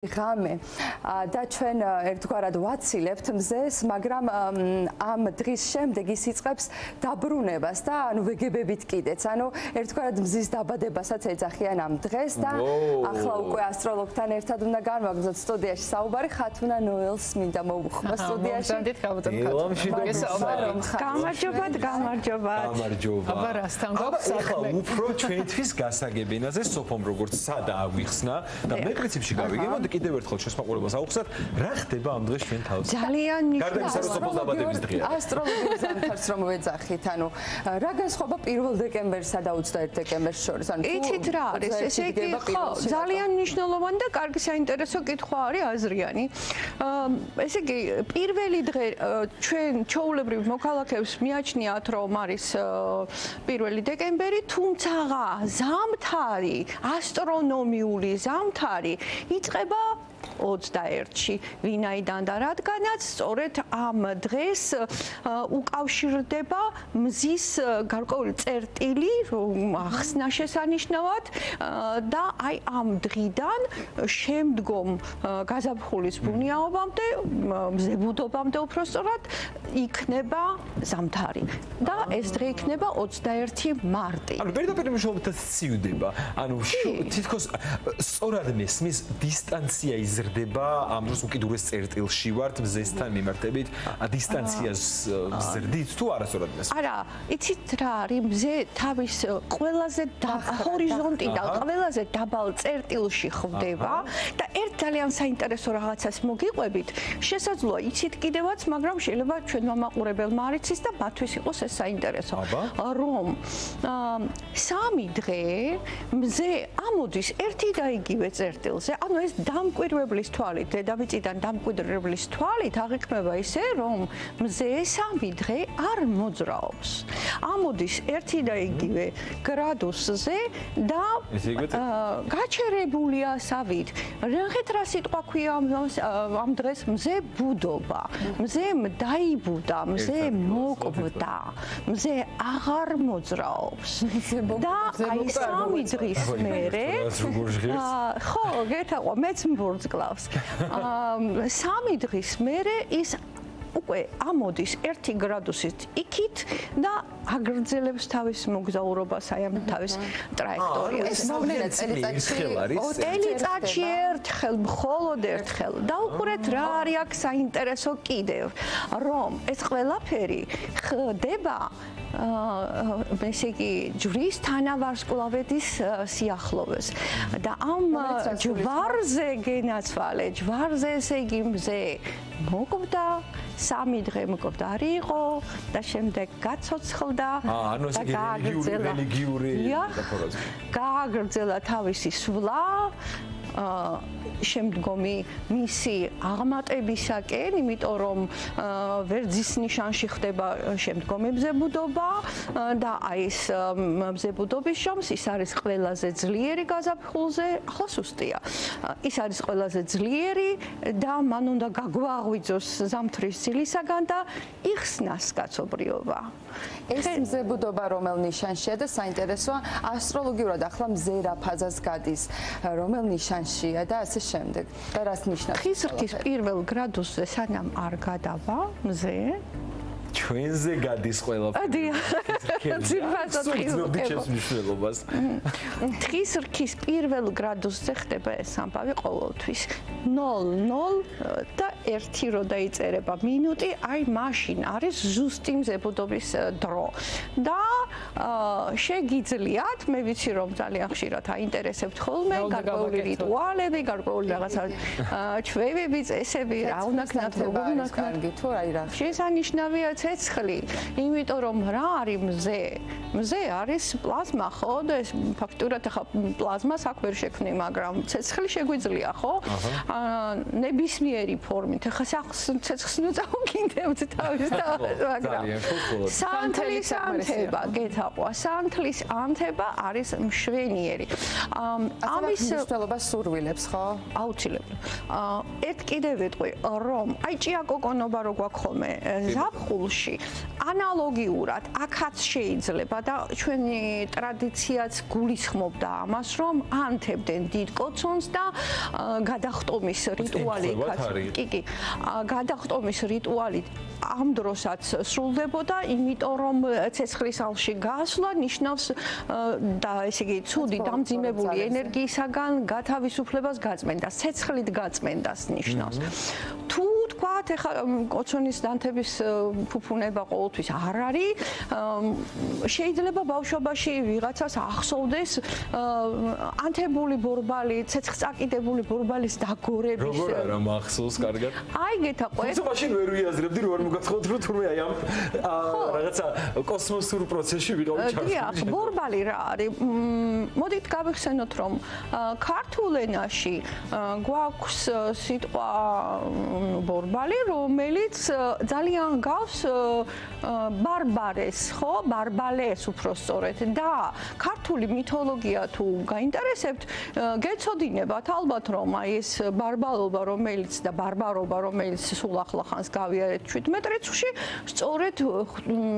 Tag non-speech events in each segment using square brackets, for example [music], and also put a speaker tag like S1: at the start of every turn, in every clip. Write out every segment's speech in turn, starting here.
S1: ღამე და ჩვენ ერთგვარად ვაცილებთ მზეს, მაგრამ ამ დღის შემდეგ ის იწყებს დაბრუნებას და ანუ ვეგებებით კიდეც. ანუ ერთგვარად მზის დაბადებასაც ეძახიან ამ დღეს და ახლა უკვე ასტროლოგთან ერთად უნდა განვაგრძოთ სტუდიაში საუბარი ხათუნა ნოელს მინდა მოვუხმო სტუდიაში.
S2: მოგდით გავუძებთ.
S3: გამარჯობა, გამარჯობა.
S2: გამარჯობა. აბა რასთან გვაქვს
S4: ახლა უფრო ჩვენთვის გასაგებინაზე სოფომ როგორც სადა აღვიხსნა და მე პრინციპში გავიგე, კიდევ ერთხელ შესაძლებლობას აუხსნათ, რა ხდება ამ დღეს ჩვენ თავს?
S1: ძალიან
S4: მნიშვნელოვანი დღეა.
S1: ასტროლოგიურ ზამთარს რომ ვეძახით, ანუ რა განსხვავება 1 დეკემბერსა და 21 დეკემბერს შორის? ანუ
S3: იცით რა არის? ესე იგი, ხო, ძალიან მნიშვნელოვანი და კარგი საინტერესო კითხვა არის აზრიანი. ესე იგი, პირველი დღე ჩვენ ჩაულებრივ მოქალაქეებს მიაჩნიათ, რომ არის 1 დეკემბერი, თუმცა ზამთარი, ასტრონომიული ზამთარი იწყება 밥 21-ში, ვინაიდან და რადგანაც სწორედ ამ დღეს უკავშირდება მზის გარკვეული წერტილი, ახსნა შესანიშნავად და აი ამ დღიდან შემდგომ გაზაფხულის ბუნიაობამდე მზებუდობამდე უფრო სწორად იქნება ზამთარი და ეს დღე იქნება 21 მარტი.
S4: ანუ პირდაპირ მუშაობთ და სიუდება. ანუ თითქოს სწორად მესმის დისტანცია იზრდება გრძდება ამ დროს უკიდურეს წერტილში ვართ მზესთან მიმართებით. დისტანციას გრძდით თუ არასწორად მეს
S3: არა იცით რა არის მზე თავის ყველაზე ჰორიზონტიდან ყველაზე დაბალ წერტილში ხვდება და ერთ ძალიან საინტერესო რაღაცას მოგიყვებით. შესაძლოა იცით კიდევაც მაგრამ შეიძლება ჩვენ მომაყურებელმა არიცის და მათთვის იყოს ეს საინტერესო. რომ სამი დღე მზე ამოდის ერთი და იგივე წერტილზე ანუ ეს დამკვირვებლი დამკვიდრებლის თვალით, დედამიწიდან დამკვიდრებლის თვალით აღიქმება ისე, რომ მზე სამი დღე არ მოძრაობს. ამოდის ერთი და იგივე გრადუსზე და გაჩერებულია სავით. რახეთ რა სიტყვა ქვია ამ დღეს მზე ბუდობა. მზე დაიბუდა, მზე მოკვდა. მზე აღარ მოძრაობს. [laughs] და აი სამი დღის [laughs] მერე ხო, გეთაყვა, მეც მბორძგლა გავს. [laughs] აა სამი დღის მერე ის უკვე ამოდის 1 გრადუსით იქით და აგრძელებს თავის მოგზაურობას აი ამ თავის ტრაექტორიას.
S1: ეს მოვლენა წელიწადში
S3: წელიწადში ერთხელ, მხოლოდ ერთხელ. დაუყურეთ რა არის აქ საინტერესო კიდევ, რომ ეს ყველაფერი ხდება აა ესე იგი ჯვრის თანავარსკვლავედის სიახლოვეს. და ამ ჯვარზე გენაცვალე ჯვარზე ესე იგი მზე მოკვდა სამი დღე მოკვდარი იყო და შემდეგ გაცოცხლდა
S4: ანუ ესე იგი რელიგიური
S3: დაფორაზი გააგრძელა თავისი სვლა შემდგომი მისი აღმატებისაკენ, იმიტომ რომ ვერძის ნიშანში ხდება შემდგომი მზებუდობა და აი ეს მზებუდობის შამს ის არის ყველაზე ძლიერი გაზაფხულზე, ახლა სუსტია. ის არის ყველაზე ძლიერი და მან უნდა გაგვაღვიძოს ზამთრის ცილისაგან და იხსნას კაცობრიობა.
S1: ეს მზებუდობა რომელ ნიშანშია და საინტერესოა ასტროლოგიურად ახლა მზე რა ფაზას გადის, რომელ ნიშანშია და ასე შემდეგ. და რას ნიშნავს?
S3: ხის რქის პირველ გრადუსზე სანამ არ გადავა მზე,
S4: ჩვენზე გადის ყველაფერი.
S3: ძირფასად
S4: ხის მნიშვნელობას.
S3: ხის რქის პირველ გრადუსზე ხდება ეს ამბავი ყოველთვის. 0 და 1 რო დაიწერება მინუტი, აი მაშინ არის ზუსტი მზებუდობის დრო. და შეგიძლიათ, მე ვიცი რომ ძალიან ხშირად აინტერესებთ ხოლმე გარკვეული რიტუალები, გარკვეული რაღაცა ჩვევები, წესები, რა უნდა ქნათ, როგორ უნდა ქნათ.
S1: თუ აი რა.
S3: შესანიშნავია ცეცხლი, იმიტომ რომ რა არის მზე? მზე არის პლაზმა, ხო? და ეს ფაქტურად ახლა პლაზმას აქ ვერ შექმნი, მაგრამ ცეცხლი შეგვიძლია, ხო? აა ნებისმიერი ფორმით. ახლა ცეცხლს ნუ წავკინდებთ თავის და მაგრამ სანთლის ანთება, გეთაყვა, სანთლის ანთება არის მშვენიერი.
S1: აა ამის მნიშვნელობას სურვილებს, ხო?
S3: აუცილებლად. აა ერთ კიდევ ვიტყვი, რომ აი ჭია კოკონობა რო გვაქვს ხოლმე, ზაფხულ წერტილში. ანალოგიურად, აქაც შეიძლება და ჩვენი ტრადიციაც გულისხმობდა ამას, რომ ანთებდნენ დიდ კოცონს და გადახტომის რიტუალი იქაც. კი, კი. გადახტომის რიტუალი ამ დროსაც სრულდებოდა, იმიტომ რომ ცეცხლის ალში გასვლა ნიშნავს და ესე იგი ცუდი დამძიმებული ენერგიისაგან გათავისუფლებას გაწმენდა, ცეცხლით გაწმენდას ნიშნავს. თუ თქვათ, ეხლა კოცონის დანთების ფუფუნება ყოველთვის არ არის. შეიძლება ბავშვობაში ვიღაცას ახსოვდეს ანთებული ბორბალი, ცეცხლწაკიდებული ბორბალის დაგორების.
S4: როგორ არა მახსოვს კარგად?
S3: აი გეთაყვე.
S4: თუმცა მაშინ ვერ ვიაზრებდი რომ არ მოგაცხოთ რომ თურმე აი ამ რაღაცა კოსმოსურ პროცესში ვიყავი ჩართული.
S3: დიახ, ბორბალი რა არის? მოდით გავიხსენოთ რომ ქართულ ენაში გვაქვს სიტყვა ბორბალი, რომელიც ძალიან გავს ბარბარეს, ხო? ბარბალეს უფრო სწორედ და ქართული მითოლოგია თუ გაინტერესებთ, გეცოდინებათ ალბათ რომ აი ეს ბარბალობა, რომელიც და ბარბარობა, რომელიც სულ ახლახანს გავიარეთ 17 წუთში, სწორედ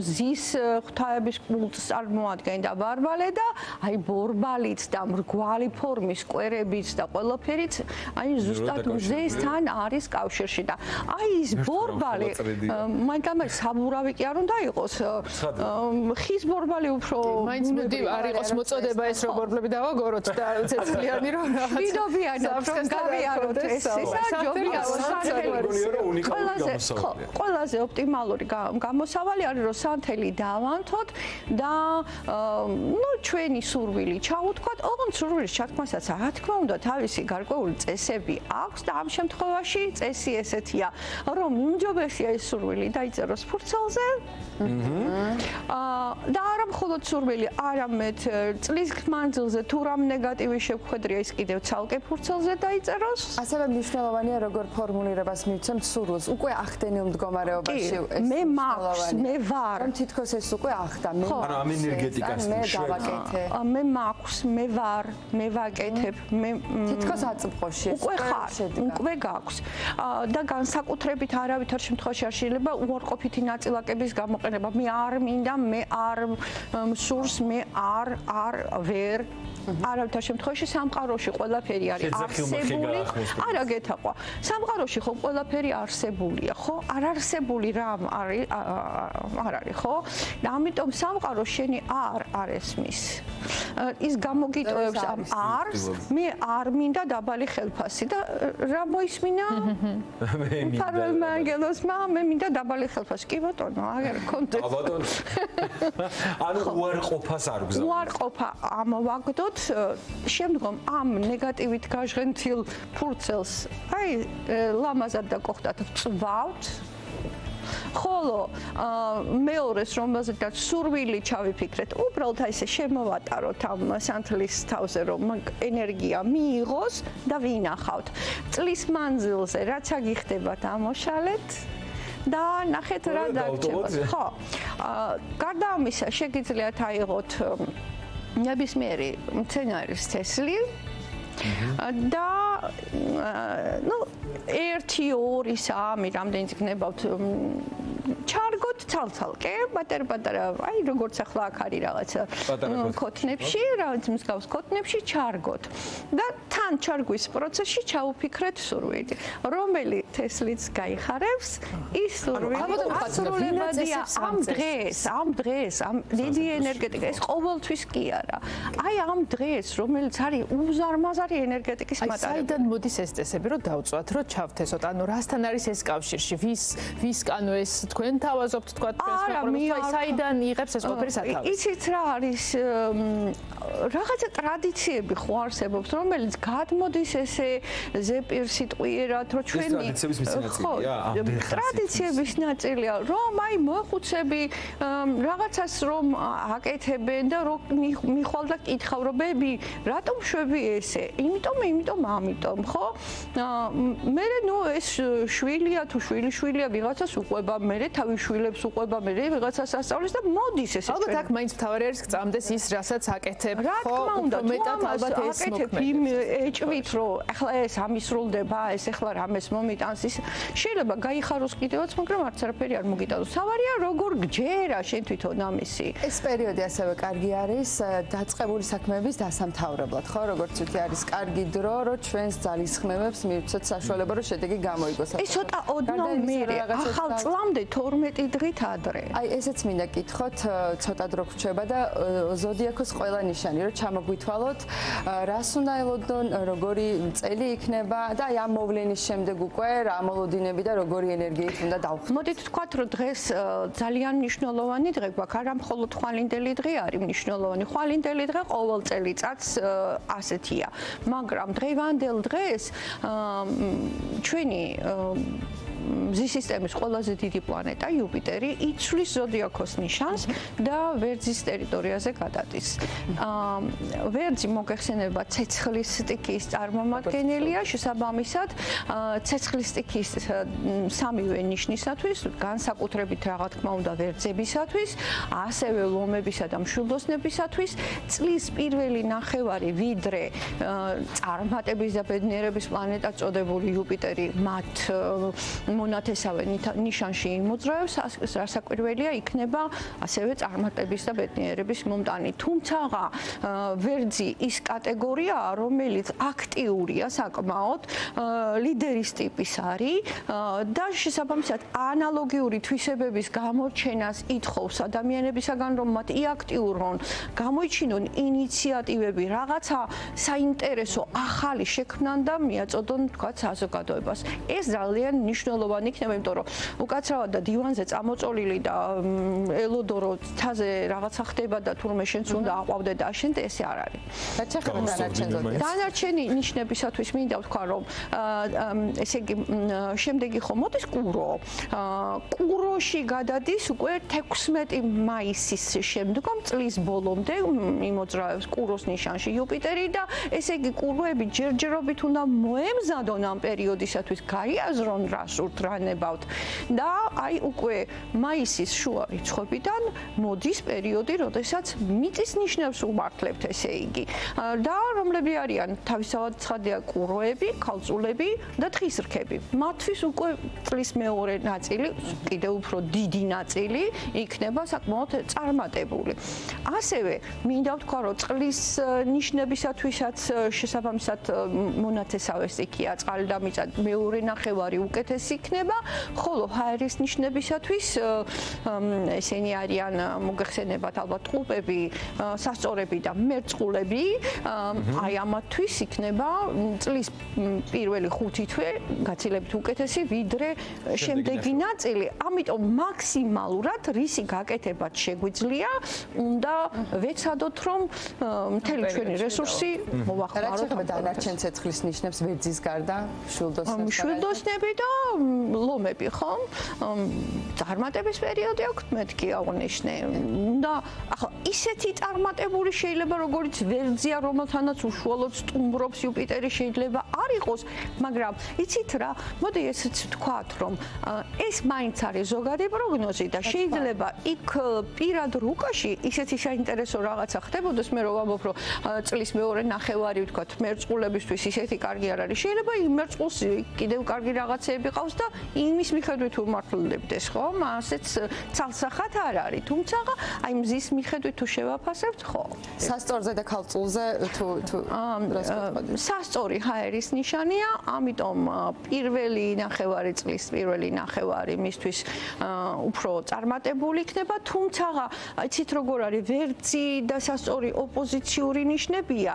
S3: ზის ღვთაების კულტს წარმოადგენდა ბარბალე და აი ბორბალიც და მრგვალი ფორმის კვერებიც და ყველაფერიც აი ზუსტად მზესთან არის კავშირში და აი ის ბორბალი მაგამერ საბურავი კი არ უნდა იყოს. ხის ბორბალი უფრო
S2: მაინც მოდი არ იყოს მოწოდება ეს რომ ბორბლები დავაგოროთ და ცეცხლიანი რომ
S3: რაღაც ვიდობიანი რომ გავიაროთ ეს საჯობია ყველაზე ყველაზე ოპტიმალური გამოსავალი არის რომ სანთელი დავანთოთ და ნუ ჩვენი სურვილი. ჩაუთქვათ ოღონდ სურვილის ჩათქმასაც რა თქმა უნდა თავისი გარკვეული წესები აქვს და ამ შემთხვევაში წესი ესეთია რომ უმჯობესია ეს სურვილი დაიწეროს ფურცელზე აა და არა მხოლოდ სურვილი, არამედ წლის მანძილზე თუ რამ ნეგატივი შეგვხედრია ის კიდევ ცალკე ფურცელზე დაიწეროს.
S1: ასევე მნიშვნელოვანია როგორ ფორმულირებას მივცემთ სურვილს. უკვე ახდენილ მდგომარეობაში
S3: ეს მე მაქვს, მე ვარ.
S1: რომ თითქოს ეს უკვე ახდა მე.
S4: ანუ ამ ენერგეტიკას
S1: მე დავაკეთე.
S3: მე მაქვს, მე ვარ, მე ვაკეთებ, მე
S1: თითქოს აწმყოში
S3: ეს უკვე ხარ, უკვე გაქვს. და განსაკუთრებით არავითარ შემთხვევაში არ შეიძლება უარყოფითი ნაწილაკების გამოყენება. მე არ მინდა, მე არ სურს მე არ არ ვერ არავითარ შემთხვევაში სამყაროში ყველაფერი არის არსებული. არა გეთაყვა. სამყაროში ხო ყველაფერი არსებულია, ხო? არ არსებული რამ არის არ არის, ხო? და ამიტომ სამყარო შენი არ არ ესმის. ის გამოგიტოვებს ამ არს, მე არ მინდა დაბალი ხელფასი და რა მოისმინა? [laughs]
S4: მე მინდა.
S3: პარველმა ანგელოს მა მე მინდა დაბალი ხელფასი. კი ბატონო, აგერ კონტექსტი.
S4: ბატონო. ანუ უარყოფას არ გზავნა.
S3: უარყოფა ამოვაგდოთ შემდგომ ამ ნეგატივით გაჟღენთილ ფურცელს აი ლამაზად და კოხტად წვავთ ხოლო მეორეს რომელზედაც სურვილი ჩავიფიქრეთ უბრალოდ აი ესე შემოვატაროთ ამ სანთლის თავზე რომ ენერგია მიიღოს და ვინახავთ წლის მანძილზე რაც აგიხდება დამოშალეთ და ნახეთ რა დაგჭირდება. ხო. აა გარდა ამისა შეგიძლიათ აიღოთ ნებისმიერი მცენარის თესლი და ну 1 2 3 რამდენიც გნებავთ ჩარგოთ ცალცალკე, პატარ-პატარა, აი როგორც ახლა აქ არის რაღაცა ქოთნებში, რაღაც მსგავს ქოთნებში ჩარგოთ. და თან ჩარგვის პროცესში ჩაუფიქრეთ სურვილი. რომელი თესლიც გაიხარებს, ის სურვილი ასრულებადია ამ დღეს, ამ დღეს, ამ დიდი ენერგეტიკა ეს ყოველთვის კი არა. აი ამ დღეს, რომელიც არის უზარმაზარი ენერგეტიკის მატარებელი.
S2: აი საიდან მოდის ეს წესები, რომ დავწვათ, რომ ჩავთესოთ? ანუ რასთან არის ეს კავშირში? ვის ვის ანუ ეს თქვენ თავაზობთ თქვა პრესმეყრებს საიდან იღებს ეს ყველაფერი სათავეს
S3: იცით რა არის რაღაცა ტრადიციები ხო არსებობს რომელიც გადმოდის ესე ზეპირ სიტყვიერად რომ ჩვენი ტრადიციების ნაწილია რომ აი მოხუცები რაღაცას რომ აკეთებენ და რომ მიხვალ და კითხავ რომ ბები რატომ შვები ესე? იმიტომ იმიტომ ამიტომ ხო? მე ნუ ეს შვილია თუ შვილი შვილია ვიღაცას უყვება მე თავის შვილებს უყვება მე ვიღაცას ასწავლის და მოდის ესე
S2: ალბათ აქ მაინც თავარი არის გწამდეს ის რასაც აკეთებ გაგიგებთ
S3: ხო მეტად ალბათ ეს მოკმედ ეჭვით რომ ახლა ეს ამისრულდება ეს ახლა რამეს მომიტანს ის შეიძლება გაიხაროს კიდევაც მაგრამ არც არაფერი არ მოგიტანოს. სავარია როგორ გჯერა შენ თვითონ ამისი?
S1: ეს პერიოდი ასევე კარგი არის დაწყებული საქმეების დასამთავრებლად ხო? როგორც ვთქვი არის კარგი დრო რომ ჩვენს ძალისხმევებს მივცეთ საშუალება რომ შედეგი გამოიგოს.
S3: ეს ცოტა ოდნავ მერე ახალ წლამდე 12 დღით ადრე.
S1: აი ესეც მინდა კითხოთ ცოტა დრო გრჩება და ზოდიაქოს ყველა ნიშანი რომ ჩამოგვითვალოთ რას უნდა ელოდონ როგორი წელი იქნება და აი ამ მოვლენის შემდეგ უკვე რა მოლოდინები და როგორი ენერგიით უნდა დავხსნათ
S3: მოდით თქვათ რომ დღეს ძალიან მნიშვნელოვანი დღე გვაქვს. არა მხოლოდ ხვალინდელი დღე არის მნიშვნელოვანი ხვალინდელი დღე ყოველ წელიწადს ასეთია. მაგრამ დღევანდელ დღეს ჩვენი მზის სისტემის ყველაზე დიდი პლანეტა იუპიტერი იცვლის ზოდიაქოს ნიშანს და ვერძის ტერიტორიაზე გადადის. აა ვერძი მოგეხსენება ცეცხლის სტიქის წარმომადგენელია, შესაბამისად, ცეცხლის სტიქის სამივე ნიშნისათვის, განსაკუთრებით რა თქმა უნდა ვერძებისათვის, ასევე ლომებისა და მშვილდოსნებისათვის, წლის პირველი ნახევარი ვიდრე წარმატების და ბედნიერების პლანეტა წოდებული იუპიტერი მათ მონათესავე ნიშანში იმოძრავებს, რასაკვირველია იქნება ასევე წარმატების და ბედნიერების მომტანი. თუმცა ვერძი ის კატეგორიაა, რომელიც აქტიურია საკმაოდ, ლიდერის ტიპის არის და შესაბამისად ანალოგიური თვისებების გამორჩენას ითხოვს ადამიანებისაგან, რომ მათ იაქტიურონ, გამოიჩინონ ინიციატივები, რაღაცა საინტერესო ახალი შექმნან და მიაწოდონ თქვა საზოგადოებას. ეს ძალიან მნიშვნელოვანია მნიშვნელოვანი იქნება, იმიტომ რომ უკაცრავად და დივანზე წამოწოლილი და ელოდორო თაზე რაღაცა ხდება და თურმე შენც უნდა აყვავდე და შენ ესე არ არის.
S1: დაჩეხება დანარჩენზე.
S3: დანარჩენი ნიშნებისათვის მინდა ვთქვა, რომ ესე იგი შემდეგი ხომ მოდის კურო. კუროში გადადის უკვე 16 მაისის შემდგომ წლის ბოლომდე იმოძრავებს კუროს ნიშანში იუპიტერი და ესე იგი კუროები ჯერჯერობით უნდა მოემზადონ ამ პერიოდისათვის გაიაზრონ რა სურთ რანებავთ და აი უკვე მაისის შუა რიცხვებიდან მოდის პერიოდი, როდესაც მიწის ნიშნებს უმართლებთ, ესე იგი. და რომლები არიან თავისთავად ცხადია კუროები, ქალწულები და თხისრქები. მათთვის უკვე წლის მეორე ნაწილი, კიდევ უფრო დიდი ნაწილი იქნება საკმაოდ წარმატებული. ასევე მინდა ვთქვა, რომ წლის ნიშნებისათვისაც შესაბამისად მონათესავეს იქია წყალი და მიწა მეორე ნახევარი უკეთესი იქნება, ხოლო ჰაერის ნიშნებისათვის ესენი არიან მოგეხსენებათ ალბათ ყუპები, სასწორები და მერწყულები, აი ამათთვის იქნება წლის პირველი 5 თვე გაცილებით უკეთესი ვიდრე შემდეგი ნაწილი. ამიტომ მაქსიმალურად რისი გაკეთებაც შეგვიძლია, უნდა ვეცადოთ რომ მთელი ჩვენი რესურსი მოვახმაროთ.
S1: რა შეიძლება დანარჩენ ცეცხლის ნიშნებს ვერძის გარდა, შულდოსნებს
S3: გარდა? შულდოსნები და ლომები ხომ? წარმატების პერიოდი აქვს მეთქი აღნიშნე. და ახლა ისეთი წარმატებული შეიძლება როგორც ვერძია, რომელთანაც უშუალოდ სტუმრობს იუპიტერი შეიძლება არ იყოს, მაგრამ იცით რა, მოდი ესეც ვთქვათ, რომ ეს მაინც არის ზოგადი პროგნოზი და შეიძლება იქ პირად რუკაში ისეთი საინტერესო რაღაცა ხდებოდეს, მე რომ ვამბობ, რომ წლის მეორე ნახევარი ვთქვათ, მერწყულებისთვის ისეთი კარგი არ არის. შეიძლება იმ მერწყულს კიდევ კარგი რაღაცეები ყავს და იმის მიხედვით უმართლებდეს, ხო? ასეც ცალსახად არ არის. თუმცა აი მზის მიხედვით თუ შევაფასებთ, ხო?
S1: სასწორზე და ქალწულზე თუ თუ
S3: სასწორი ჰაერის ნიშანია, ამიტომ პირველი ნახევარი წლის პირველი ნახევარი მისთვის უფრო წარმატებული იქნება, თუმცა იცით როგორ არის ვერცი და სასწორი ოპოზიციური ნიშნებია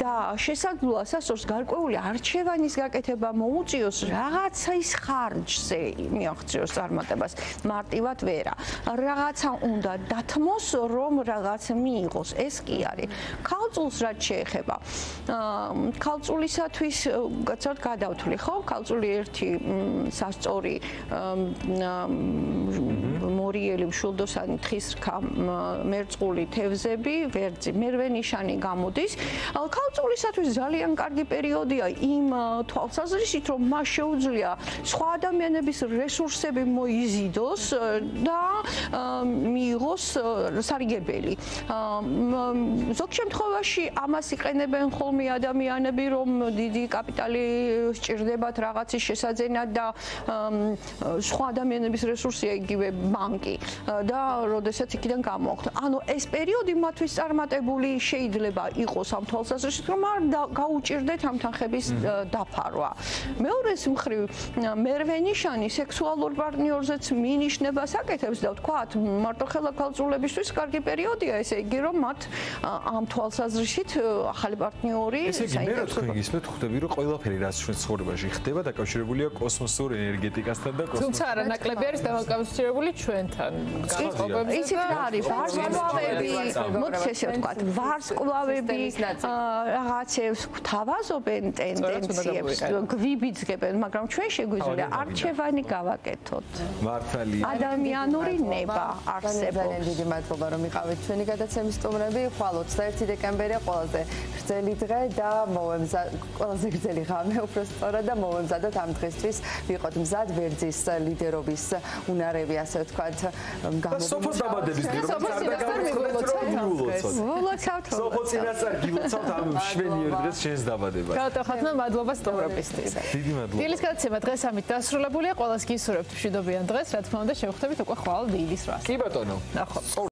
S3: და შესაძლოა სასწორს გარკვეული არჩევანის გაკეთება მოუწიოს რაღაცა ის ხარჯზე მიაღწიოს წარმატებას. მარტივად ვერა. რაღაცა უნდა დათმოს რომ რაღაც მიიღოს. ეს კი არის. ქალწულს რაც შეეხება ქალწულისათვის გაცოთ გადავთვლი ხო? ქალწული ერთი სასწორი მორიელი, მშულდოსანი, თხისრქა, მერწყული თევზები, ვერძი, მერვენიშანი გამოდის. ქალწულისათვის ძალიან კარგი პერიოდია იმ თვალსაზრისით, რომ მას შეუძლია სხვა ადამიანების რესურსები მოიზიდოს და მიიღოს სარგებელი. ზოგ შემთხვევაში ამას იყენებენ ხოლმე ადამიანები, რომ დიდი კაპიტალი სჭირდებათ რაღაცის შესაძენად და სხვა ადამიანების რესურსია იგივე ბანკი და როდესაც იქიდან გამოაქვთ. ანუ ეს პერიოდი მათთვის წარმატებული შეიძლება იყოს ამ თვალსაზრისით, რომ არ გაუჭirdეთ ამ თანხების დაფარვა. მეორეს მხრივ, მერვენიშანი სექსუალურ პარტნიორზეც მინიშნებას აკეთებს და ვთქვათ, მარტო ხელა ქალწულებისთვის კარგი პერიოდია, ესე იგი, რომ მათ ამ თვალსაზრისით ახალი პარტნიორი
S4: საინტერესოა. მე ისმეთ ხვდები, რომ ყველაფერი რაც ჩვენ ცხოვრებაში ხდება, დაკავშირებულია კოსმოსურ ენერგეტიკასთან და კოსმოსთან.
S2: თუმცა არა ნაკლები არის დაკავშირებული ჩვენთან.
S3: განწყობები. იცით რა არის? ვარსკვლავები, მოდი ესე ვთქვათ, ვარსკვლავები რაღაცებს თავაზობენ ტენდენციებს, გვიბიძგებენ, მაგრამ ჩვენ შეგვიძლია არჩევანი გავაკეთოთ.
S4: მართალია.
S3: ადამიანური ნება არსებობს.
S1: ძალიან დიდი მადლობა რომ იყავით ჩვენი გადაცემის სტუმრები. ხვალ 21 დეკემბერია ყველაზე გრძელი დღე და მოვემზად ყველაზე გრძელი ღამე უფრო სწორად და მოვემზადოთ ამ დღესთვის ვიყოთ მზად ვერძის ლიდერობის უნარები ასე ვთქვათ
S4: გამოვიდა. სოფოს დაბადების დღე რომ
S3: გილოცავთ.
S4: სოფო წინასწარ გილოცავთ ამ შვენიერ დღეს შენს დაბადებას.
S2: გატახატნა მადლობა სტუმრობისთვის.
S4: დიდი მადლობა.
S2: დილის გადაცემა დღეს ამით დასრულებულია. ყველას გისურვებთ მშვიდობიან დღეს, რა თქმა უნდა, შევხვდებით უკვე ხვალ დილის 8-ს.
S4: კი ბატონო.
S2: ნახოთ.